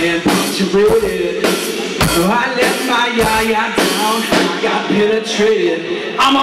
situated. So I left my yaya down, I got penetrated. I'm a